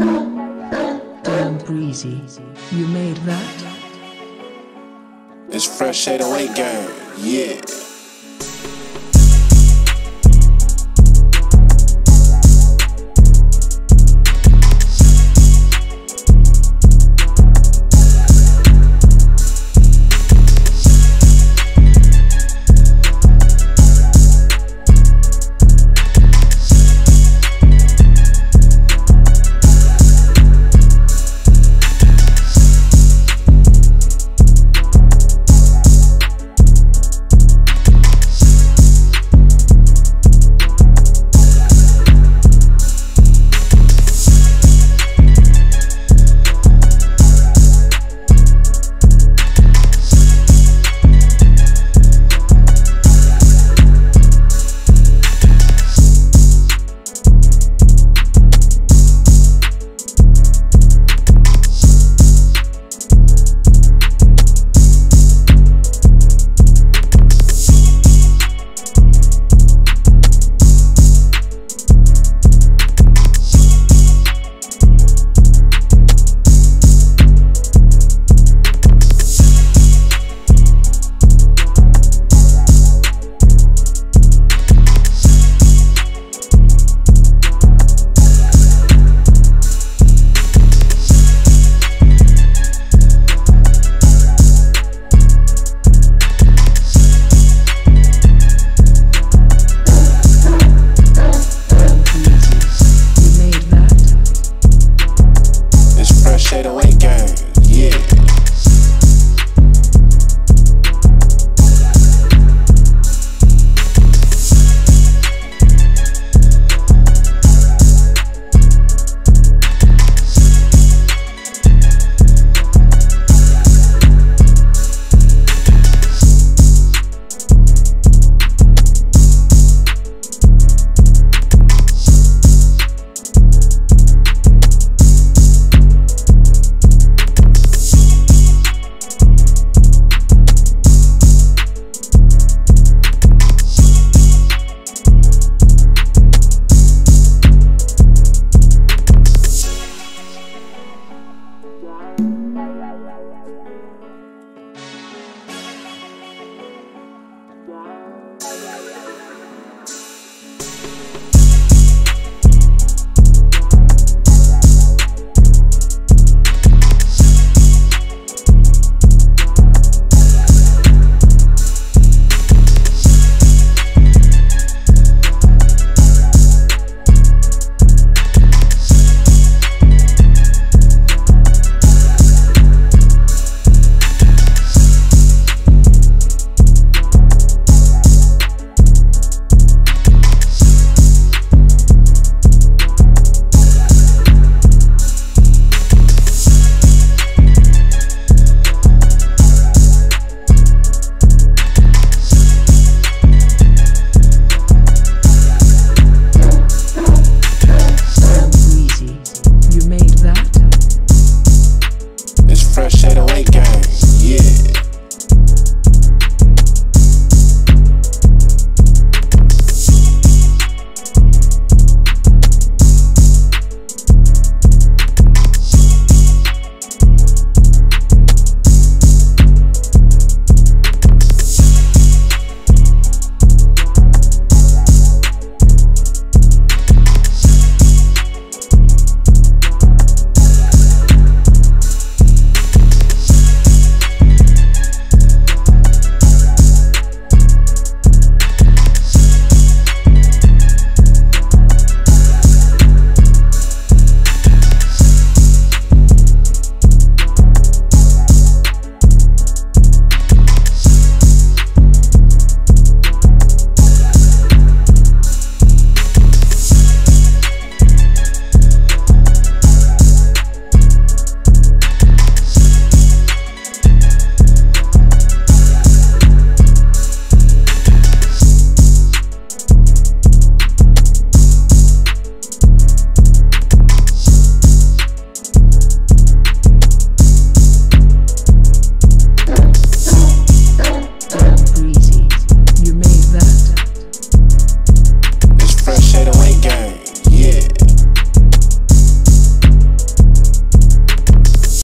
Damn breezy. You made that? It's Fresh 808 gang. Yeah.